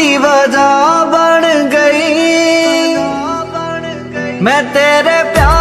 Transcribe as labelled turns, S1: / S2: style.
S1: दी वजह बन गई। मैं तेरे प्यार